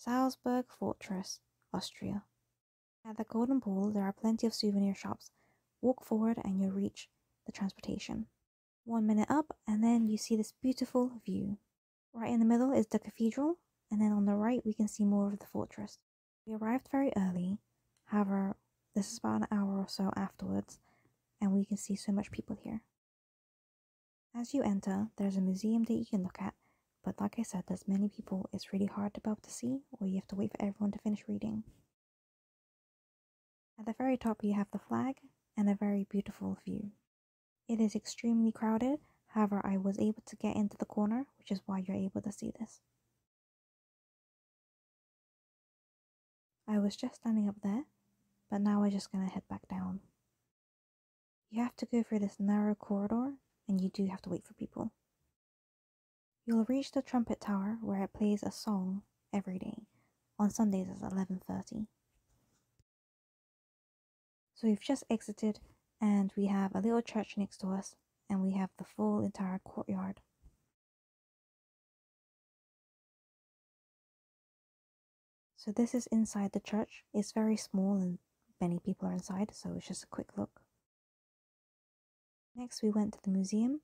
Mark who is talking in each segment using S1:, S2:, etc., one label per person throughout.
S1: Salzburg Fortress, Austria. At the Golden Ball, there are plenty of souvenir shops. Walk forward and you'll reach the transportation. One minute up, and then you see this beautiful view. Right in the middle is the cathedral, and then on the right, we can see more of the fortress. We arrived very early, however, this is about an hour or so afterwards, and we can see so much people here. As you enter, there's a museum that you can look at, but like I said, there's many people, it's really hard to be able to see, or you have to wait for everyone to finish reading. At the very top, you have the flag and a very beautiful view. It is extremely crowded, however, I was able to get into the corner, which is why you're able to see this. I was just standing up there, but now we're just going to head back down. You have to go through this narrow corridor, and you do have to wait for people. You'll reach the trumpet tower where it plays a song every day. On Sundays at 11:30. So we've just exited and we have a little church next to us and we have the full entire courtyard. So this is inside the church. It's very small and many people are inside, so it's just a quick look. Next we went to the museum.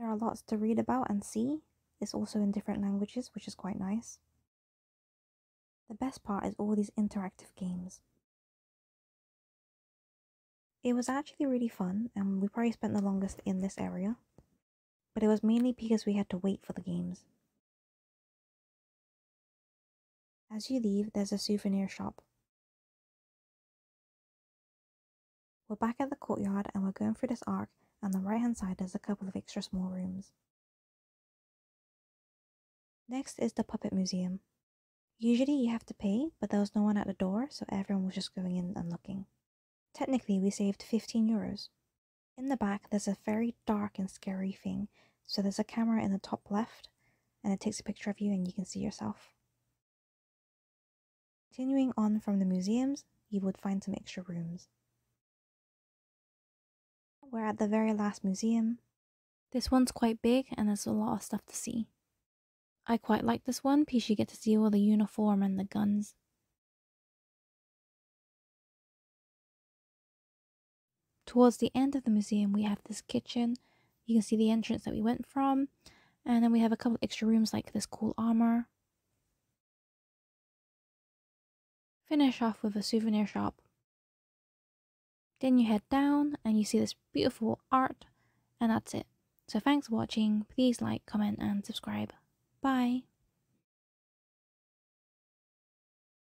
S1: There are lots to read about and see. It's also in different languages, which is quite nice. The best part is all these interactive games. It was actually really fun, and we probably spent the longest in this area, but it was mainly because we had to wait for the games. As you leave, there's a souvenir shop. We're back at the courtyard and we're going through this arc, and on the right hand side, there's a couple of extra small rooms. Next is the Puppet Museum. Usually you have to pay, but there was no one at the door, so everyone was just going in and looking. Technically, we saved 15 euros. In the back, there's a very dark and scary thing. So there's a camera in the top left, and it takes a picture of you and you can see yourself. Continuing on from the museums, you would find some extra rooms. We're at the very last museum. This one's quite big and there's a lot of stuff to see. I quite like this one because you get to see all the uniform and the guns. Towards the end of the museum, we have this kitchen. You can see the entrance that we went from. And then we have a couple extra rooms like this cool armor. Finish off with a souvenir shop. Then you head down and you see this beautiful art. And that's it. So thanks for watching. Please like, comment and subscribe. Bye.